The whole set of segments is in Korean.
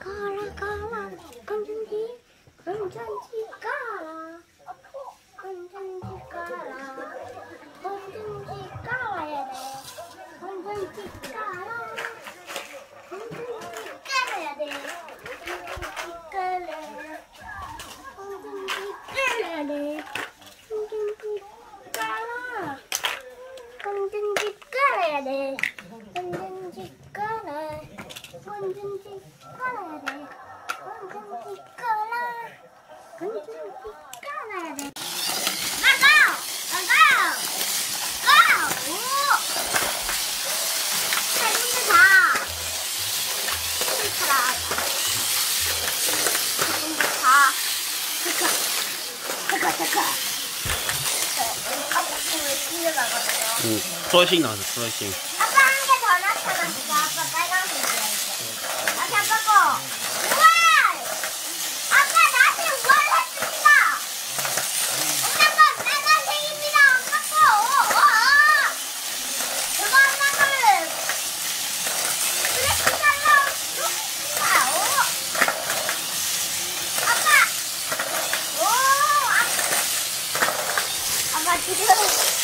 가라 가라 건전지 건전지 가라 건전지 가라 건전지 깔아야 돼 건전지 깔아 건전지 깔아야 돼 건전지 깔아 건전지 깔아야 돼 건전지 깔아 건전지 깔아야 돼. 건전지 깔아 건전지 깔아야 돼. 건전지 깔아 건전지 깔아야 돼. 나가 응, 플러싱 나왔어, 플러싱. 아빠 한 개 더 나타났어. 아빠 빨간색이야 이제. 다시 아빠 거. 아빠 지금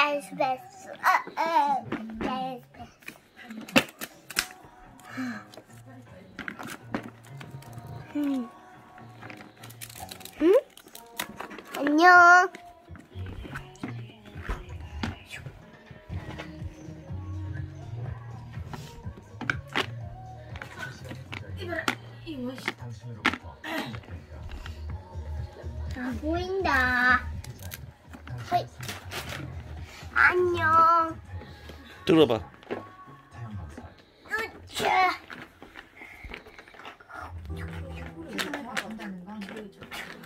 oh, just this. Oh, oh, just this. 음. 응? 안녕. 안 보인다. 허이. 안녕. 들어봐. 으쌰.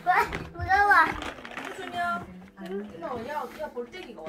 와, 무서워. 준이야, 야, 야, 볼때기가 와.